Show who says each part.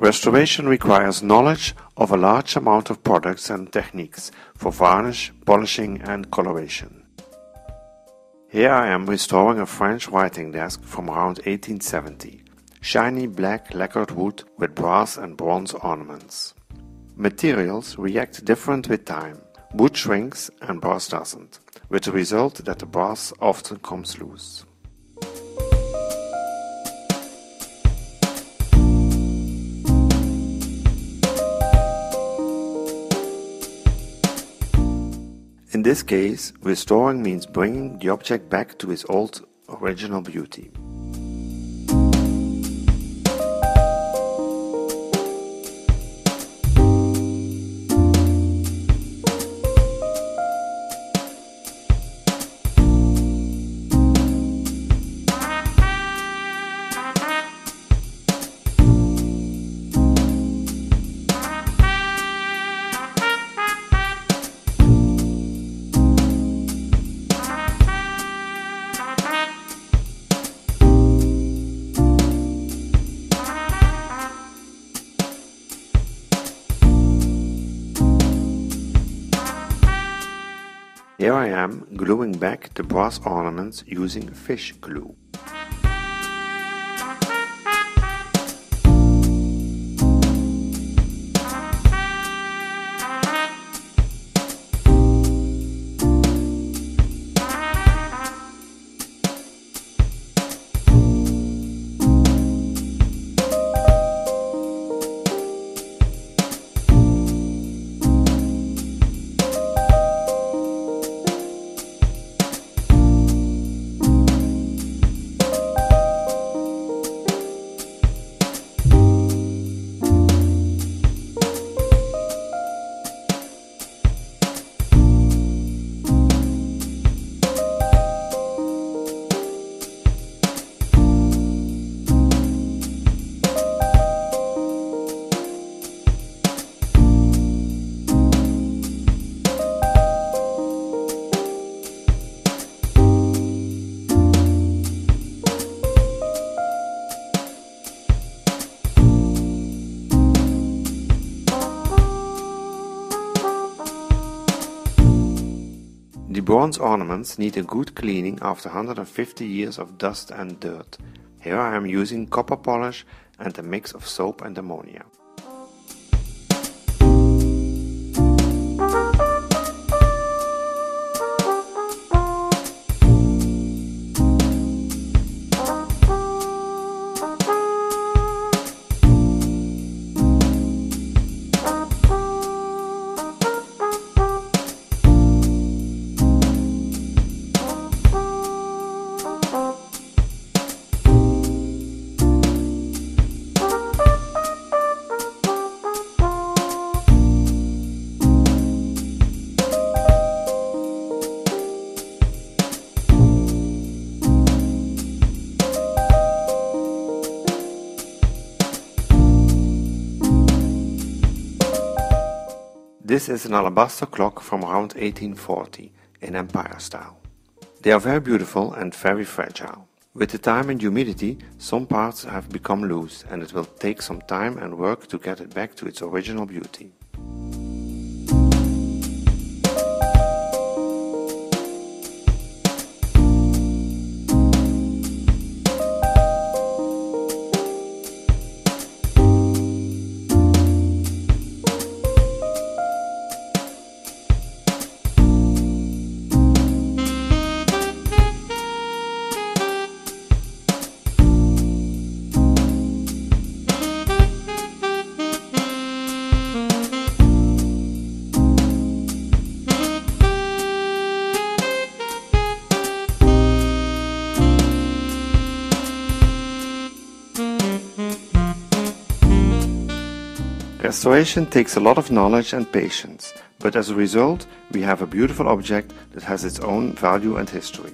Speaker 1: Restoration requires knowledge of a large amount of products and techniques for varnish, polishing and coloration. Here I am restoring a French writing desk from around 1870. Shiny black lacquered wood with brass and bronze ornaments. Materials react different with time. Wood shrinks and brass doesn't, with the result that the brass often comes loose. In this case, restoring means bringing the object back to its old original beauty. Here I am gluing back the brass ornaments using fish glue. Bronze ornaments need a good cleaning after 150 years of dust and dirt. Here I am using copper polish and a mix of soap and ammonia. This is an alabaster clock from around 1840 in Empire style. They are very beautiful and very fragile. With the time and humidity, some parts have become loose and it will take some time and work to get it back to its original beauty. Restoration takes a lot of knowledge and patience, but as a result, we have a beautiful object that has its own value and history.